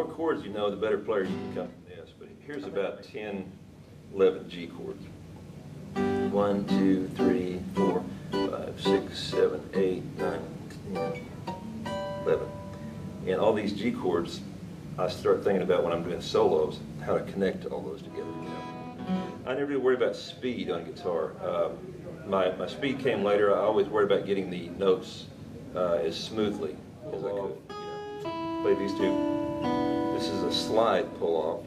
chords you know, the better player you become from this. But here's about 10, 11 G chords. One, two, three, four, five, six, seven, eight, nine, 10, 11. And all these G chords, I start thinking about when I'm doing solos, how to connect all those together. You know? I never really worry about speed on guitar. Uh, my, my speed came later. I always worried about getting the notes uh, as smoothly as I could. Play these two. This is a slide pull off.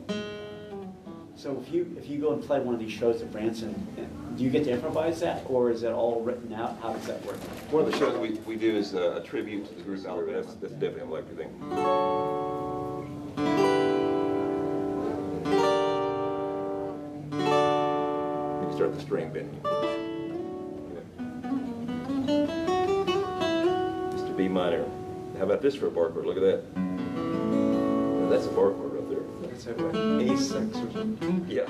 So if you, if you go and play one of these shows at Branson, do you get to improvise that, or is it all written out? How does that work? One of the shows we, we do is uh, a tribute to the group album. That's, that's definitely a lucky thing. You start the string bending. Just B minor. How about this for a bar chord? Look at that. It's like A6 or something? Yeah.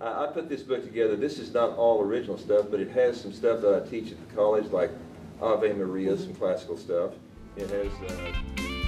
I, I put this book together. This is not all original stuff, but it has some stuff that I teach at the college, like Ave Maria, some classical stuff. It has uh,